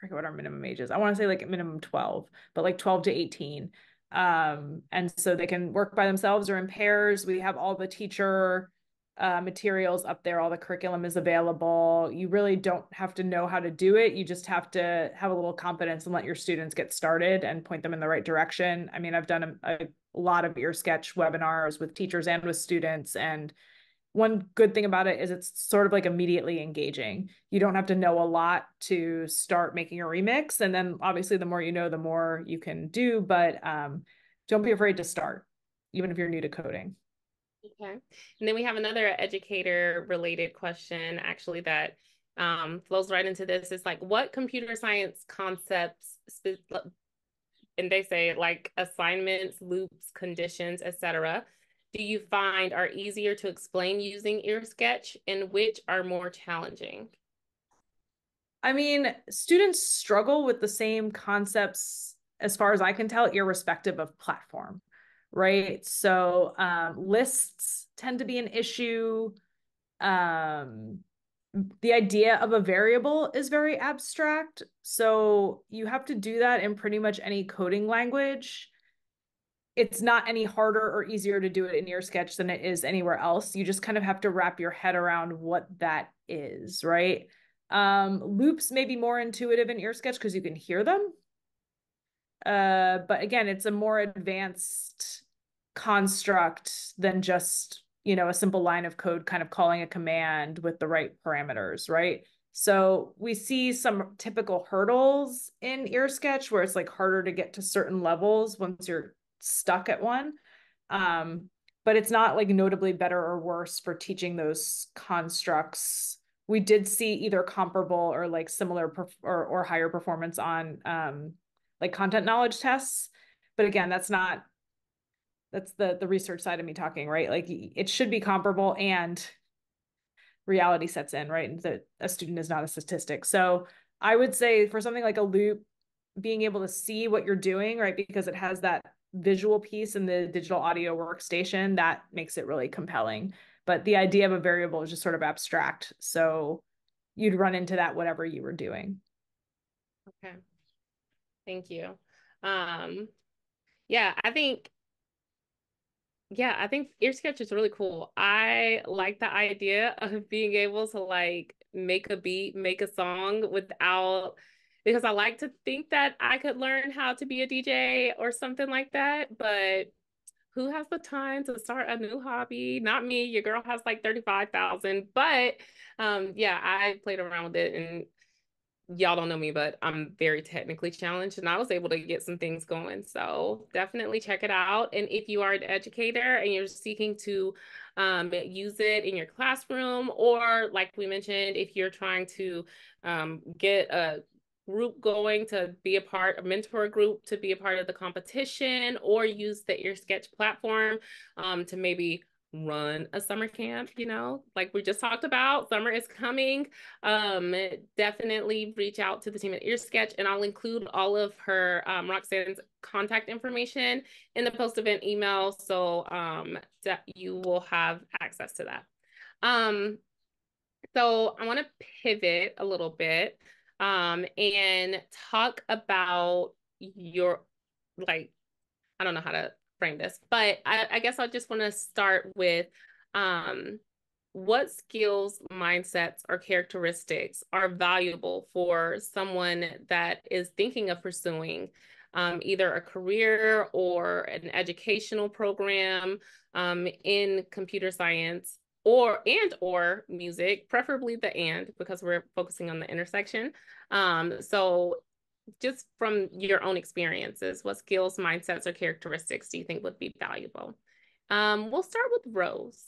forget what our minimum age is. I want to say like minimum 12, but like 12 to 18. Um, and so they can work by themselves or in pairs. We have all the teacher uh, materials up there. All the curriculum is available. You really don't have to know how to do it. You just have to have a little confidence and let your students get started and point them in the right direction. I mean, I've done a, a lot of EarSketch webinars with teachers and with students and one good thing about it is it's sort of like immediately engaging. You don't have to know a lot to start making a remix. And then obviously the more you know, the more you can do, but um, don't be afraid to start, even if you're new to coding. Okay. And then we have another educator related question actually that um, flows right into this. It's like, what computer science concepts, and they say like assignments, loops, conditions, etc., do you find are easier to explain using EarSketch and which are more challenging? I mean, students struggle with the same concepts as far as I can tell, irrespective of platform right? So um, lists tend to be an issue. Um, the idea of a variable is very abstract. So you have to do that in pretty much any coding language. It's not any harder or easier to do it in EarSketch than it is anywhere else. You just kind of have to wrap your head around what that is, right? Um, loops may be more intuitive in EarSketch because you can hear them. Uh, but again, it's a more advanced construct than just you know a simple line of code kind of calling a command with the right parameters right? So we see some typical hurdles in EarSketch where it's like harder to get to certain levels once you're stuck at one. Um, but it's not like notably better or worse for teaching those constructs. We did see either comparable or like similar or, or higher performance on um, like content knowledge tests but again that's not that's the the research side of me talking right? Like it should be comparable and reality sets in right? That a student is not a statistic. So i would say for something like a loop being able to see what you're doing right? Because it has that visual piece in the digital audio workstation that makes it really compelling. But the idea of a variable is just sort of abstract. So you'd run into that whatever you were doing. Okay thank you um yeah i think yeah, I think EarSketch is really cool. I like the idea [laughs] of being able to like make a beat, make a song without because I like to think that I could learn how to be a DJ or something like that, but who has the time to start a new hobby? Not me. Your girl has like 35,000, but um yeah, I played around with it and y'all don't know me, but I'm very technically challenged and I was able to get some things going. So definitely check it out. And if you are an educator and you're seeking to um, use it in your classroom, or like we mentioned, if you're trying to um, get a group going to be a part, a mentor group to be a part of the competition, or use the EarSketch platform um, to maybe run a summer camp you know like we just talked about summer is coming. Um definitely reach out to the team at EarSketch and i'll include all of her um, roxanne's contact information in the post event email so um that you will have access to that. Um, so I want to pivot a little bit um, and talk about your like I don't know how to frame this, but I, I guess I just want to start with um, what skills, mindsets, or characteristics are valuable for someone that is thinking of pursuing um, either a career or an educational program um, in computer science or and or music, preferably the and because we're focusing on the intersection. Um, so just from your own experiences, what skills, mindsets, or characteristics do you think would be valuable? Um, we'll start with Rose.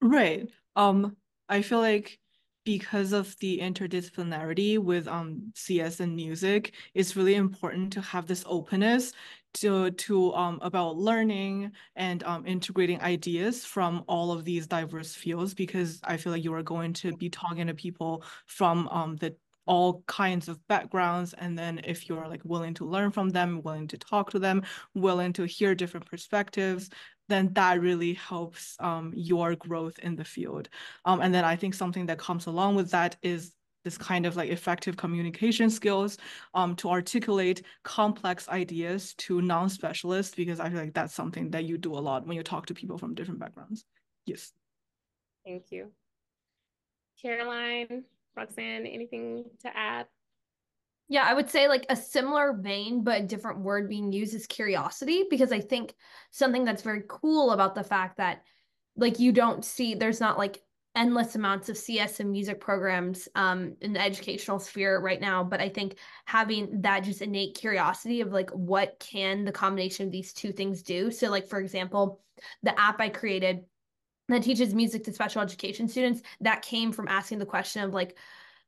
Right. Um, I feel like because of the interdisciplinarity with um CS and music, it's really important to have this openness to to um about learning and um integrating ideas from all of these diverse fields because I feel like you are going to be talking to people from um the all kinds of backgrounds and then if you're like willing to learn from them willing to talk to them willing to hear different perspectives then that really helps um, your growth in the field um, and then i think something that comes along with that is this kind of like effective communication skills um, to articulate complex ideas to non-specialists because I feel like that's something that you do a lot when you talk to people from different backgrounds. Yes. Thank you. Caroline, Roxanne, anything to add? Yeah, I would say like a similar vein, but a different word being used is curiosity, because I think something that's very cool about the fact that like you don't see there's not like endless amounts of CS and music programs um, in the educational sphere right now. But I think having that just innate curiosity of like, what can the combination of these two things do? So, like, for example, the app I created that teaches music to special education students, that came from asking the question of like,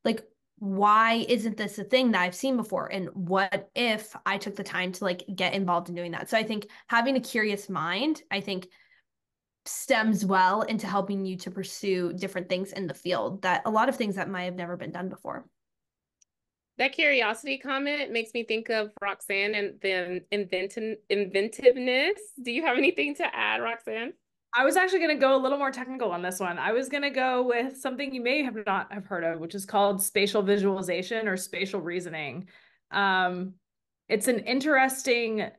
like, why isn't this a thing that I've seen before? And what if I took the time to like get involved in doing that? So I think having a curious mind, I think stems well into helping you to pursue different things in the field that a lot of things that might have never been done before. That curiosity comment makes me think of Roxanne and the inventiveness. Do you have anything to add, Roxanne? I was actually going to go a little more technical on this one. I was going to go with something you may have not have heard of, which is called spatial visualization or spatial reasoning. Um, it's an interesting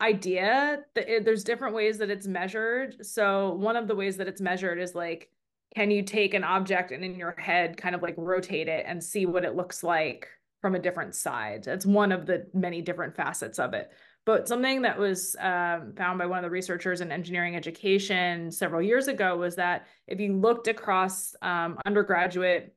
idea there's different ways that it's measured. So one of the ways that it's measured is like, can you take an object and in your head kind of like rotate it and see what it looks like from a different side? That's one of the many different facets of it. But something that was um, found by one of the researchers in engineering education several years ago was that if you looked across um, undergraduate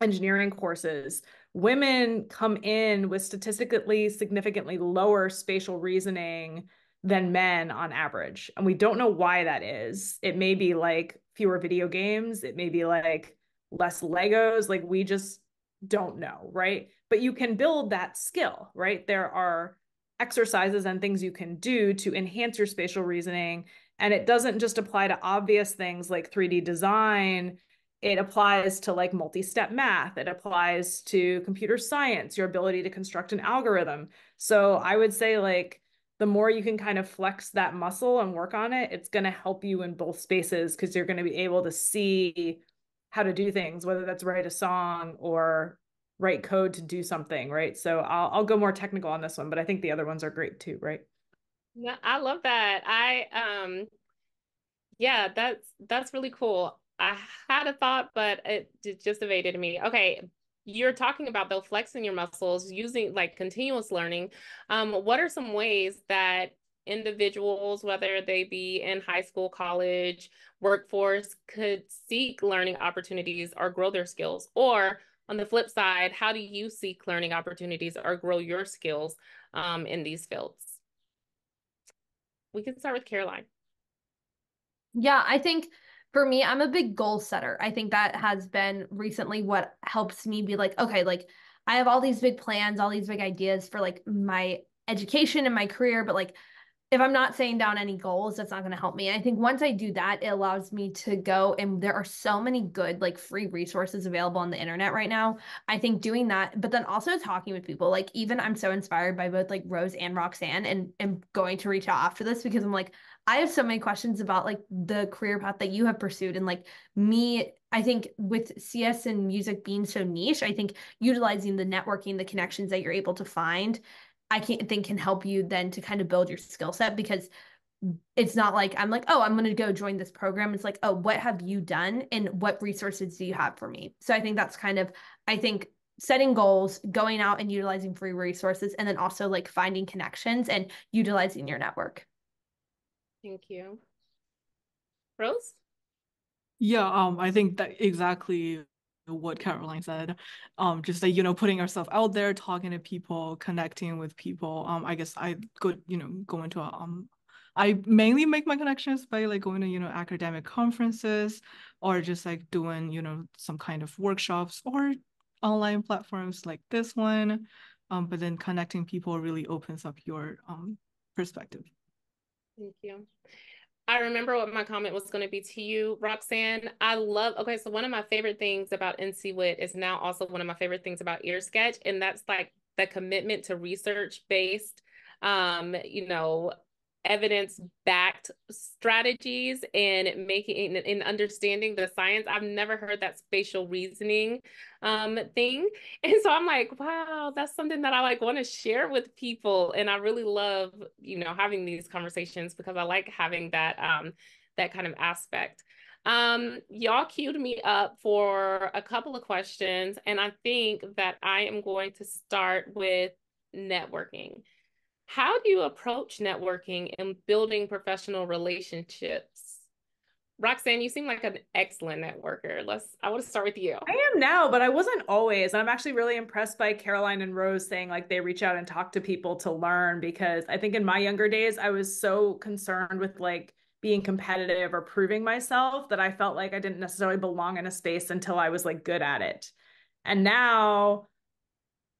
engineering courses, women come in with statistically significantly lower spatial reasoning than men on average. And we don't know why that is. It may be like fewer video games, it may be like less Legos, like we just don't know, right? But you can build that skill, right? There are exercises and things you can do to enhance your spatial reasoning. And it doesn't just apply to obvious things like 3D design. It applies to like multi-step math. It applies to computer science your ability to construct an algorithm. So i would say like the more you can kind of flex that muscle and work on it it's going to help you in both spaces because you're going to be able to see how to do things whether that's write a song or write code to do something right so i'll, I'll go more technical on this one but i think the other ones are great too right yeah i love that i um yeah that's that's really cool I had a thought, but it just evaded me. Okay, you're talking about though flexing your muscles using like continuous learning. Um, what are some ways that individuals, whether they be in high school, college, workforce, could seek learning opportunities or grow their skills? Or on the flip side, how do you seek learning opportunities or grow your skills um, in these fields? We can start with Caroline. Yeah, I think for me, I'm a big goal setter. I think that has been recently what helps me be like, okay, like I have all these big plans, all these big ideas for like my education and my career, but like if I'm not saying down any goals, that's not going to help me. And I think once I do that, it allows me to go and there are so many good like free resources available on the internet right now. I think doing that, but then also talking with people, like even I'm so inspired by both like Rose and Roxanne and am going to reach out after this because I'm like, I have so many questions about like the career path that you have pursued and like me I think with CS and music being so niche, I think utilizing the networking, the connections that you're able to find, I can't think can help you then to kind of build your skill set because it's not like I'm like, oh, I'm going to go join this program. It's like, oh, what have you done and what resources do you have for me? So I think that's kind of, I think setting goals, going out and utilizing free resources, and then also like finding connections and utilizing your network. Thank you. Rose? Yeah, um, I think that exactly what Caroline said. Um, just like, you know, putting yourself out there, talking to people, connecting with people. Um, I guess I could, you know, go into a um I mainly make my connections by like going to, you know, academic conferences or just like doing, you know, some kind of workshops or online platforms like this one. Um, but then connecting people really opens up your um, perspective. Thank you. I remember what my comment was going to be to you, Roxanne. I love, okay, so one of my favorite things about NCWIT is now also one of my favorite things about EarSketch, and that's like the commitment to research based, um, you know, evidence backed strategies and making and understanding the science. I've never heard that spatial reasoning um, thing. [laughs] And so I'm like, wow, that's something that I like want to share with people. And I really love, you know, having these conversations because I like having that um, that kind of aspect. Um, y'all queued me up for a couple of questions, and I think that I am going to start with networking. How do you approach networking and building professional relationships? Roxanne, you seem like an excellent networker. Let's I want to start with you. I am now, but I wasn't always. I'm actually really impressed by Caroline and Rose saying like they reach out and talk to people to learn because I think in my younger days I was so concerned with like being competitive or proving myself that I felt like I didn't necessarily belong in a space until I was like good at it. And now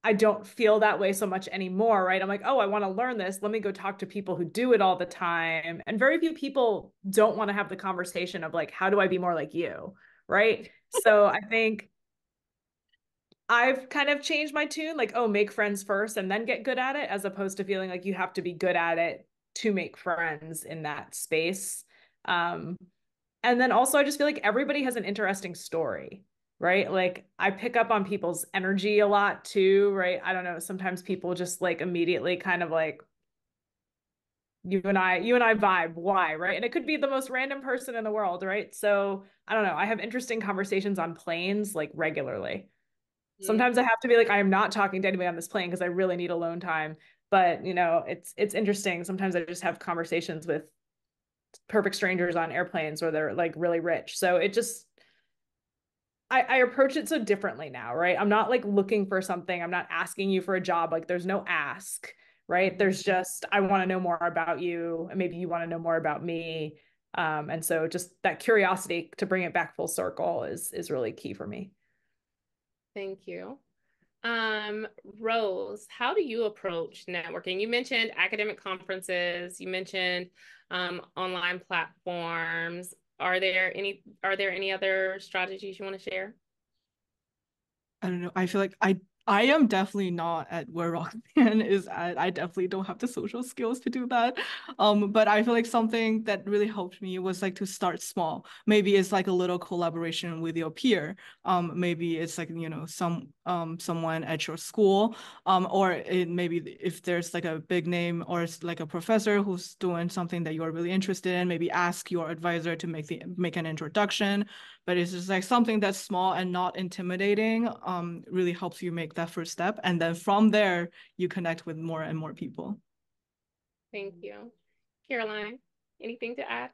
I don't feel that way so much anymore, right? I'm like, oh, I want to learn this. Let me go talk to people who do it all the time. And very few people don't want to have the conversation of like, how do I be more like you? Right. [laughs] so I think I've kind of changed my tune, like, oh, make friends first and then get good at it, as opposed to feeling like you have to be good at it to make friends in that space. Um, and then also, I just feel like everybody has an interesting story right? Like I pick up on people's energy a lot too, right? I don't know. Sometimes people just like immediately kind of like, you and I, you and I vibe. Why, right? And it could be the most random person in the world, right? So I don't know. I have interesting conversations on planes like regularly. Mm. Sometimes I have to be like, I am not talking to anybody on this plane because I really need alone time. But you know, it's it's interesting. Sometimes I just have conversations with perfect strangers on airplanes where they're like really rich. So it just I, I approach it so differently now, right? I'm not like looking for something. I'm not asking you for a job. Like there's no ask, right? There's just, I want to know more about you. And maybe you want to know more about me. Um, and so just that curiosity to bring it back full circle is is really key for me. Thank you. Um, Rose, how do you approach networking? You mentioned academic conferences, you mentioned um, online platforms are there any are there any other strategies you want to share? I don't know. I feel like I I am definitely not at where Roxanne [laughs] is at. I definitely don't have the social skills to do that. Um, but I feel like something that really helped me was like to start small. Maybe it's like a little collaboration with your peer. Um, maybe it's like you know some um someone at your school. Um, or it maybe if there's like a big name or it's like a professor who's doing something that you're really interested in, maybe ask your advisor to make the make an introduction but it's just like something that's small and not intimidating um, really helps you make that first step. And then from there, you connect with more and more people. Thank you. Caroline, anything to add?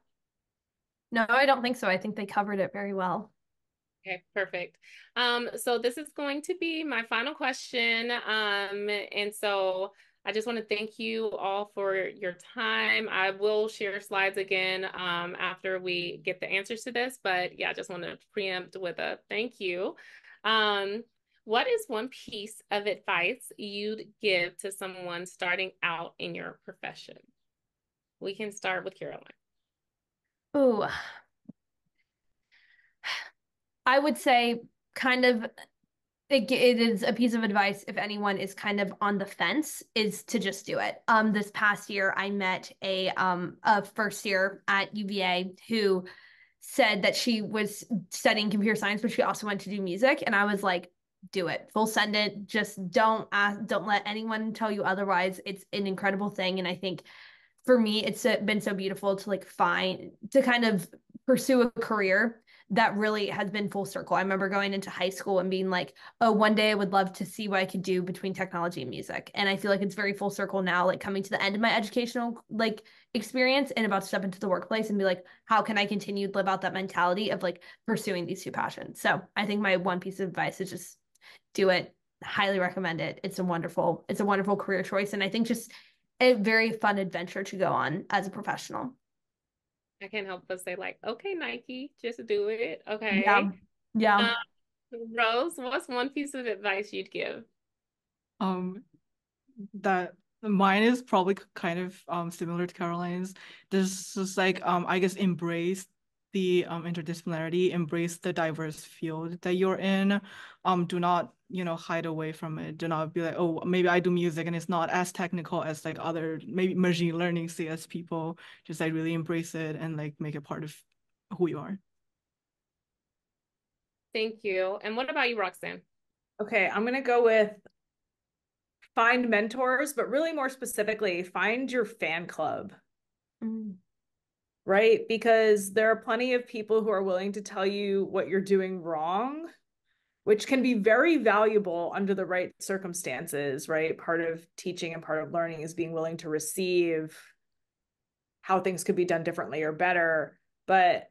No, I don't think so. I think they covered it very well. Okay, perfect. Um, so this is going to be my final question. Um, and so I just want to thank you all for your time. I will share slides again um, after we get the answers to this, but yeah, I just want to preempt with a thank you. Um, what is one piece of advice you'd give to someone starting out in your profession? We can start with Caroline. Oh, [sighs] I would say kind of it, it is a piece of advice if anyone is kind of on the fence is to just do it. Um this past year i met a um a first year at UVA who said that she was studying computer science but she also wanted to do music and i was like do it. Full send it just don't ask don't let anyone tell you otherwise. It's an incredible thing. And i think for me it's been so beautiful to like find to kind of pursue a career that really has been full circle. I remember going into high school and being like, oh, one day I would love to see what I could do between technology and music. And I feel like it's very full circle now, like coming to the end of my educational like experience and about to step into the workplace and be like, how can I continue to live out that mentality of like pursuing these two passions? So I think my one piece of advice is just do it. Highly recommend it. It's a wonderful, it's a wonderful career choice. And I think just a very fun adventure to go on as a professional. I can't help but say, like, okay, Nike, just do it. Okay. Yeah. Yeah. Um, Rose, what's one piece of advice you'd give? Um, that mine is probably kind of um similar to Caroline's. This is like um I guess embrace the um interdisciplinarity, embrace the diverse field that you're in. Um, do not you know hide away from it. Do not be like oh maybe i do music and it's not as technical as like other maybe machine learning cs people. Just like really embrace it and like make it part of who you are. Thank you. And what about you roxanne? Okay i'm gonna go with find mentors but really more specifically find your fan club. Mm. Right because there are plenty of people who are willing to tell you what you're doing wrong which can be very valuable under the right circumstances, right? Part of teaching and part of learning is being willing to receive how things could be done differently or better. But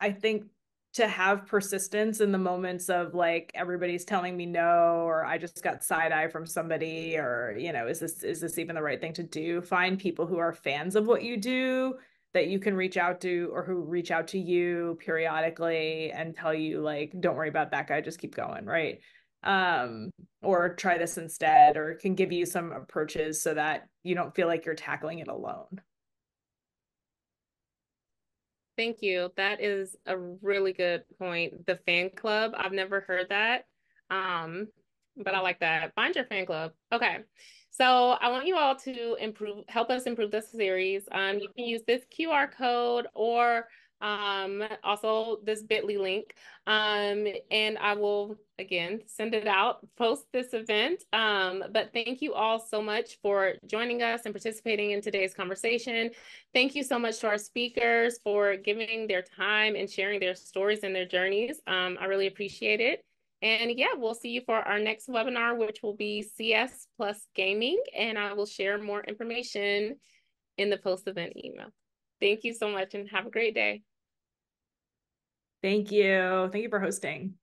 I think to have persistence in the moments of like everybody's telling me no or i just got side eye from somebody or you know is this is this even the right thing to do find people who are fans of what you do that you can reach out to or who reach out to you periodically and tell you like don't worry about that guy just keep going right? Um or try this instead or can give you some approaches so that you don't feel like you're tackling it alone. Thank you. That is a really good point. The fan club i've never heard that. Um but i like that. Find your fan club. Okay so I want you all to improve, help us improve this series. Um, you can use this QR code or um, also this bit.ly link. Um, and I will, again, send it out, post this event. Um, but thank you all so much for joining us and participating in today's conversation. Thank you so much to our speakers for giving their time and sharing their stories and their journeys. Um, I really appreciate it. And yeah, we'll see you for our next webinar, which will be CS plus gaming. And I will share more information in the post-event email. Thank you so much and have a great day. Thank you. Thank you for hosting.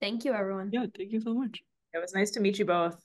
Thank you, everyone. Yeah, thank you so much. It was nice to meet you both.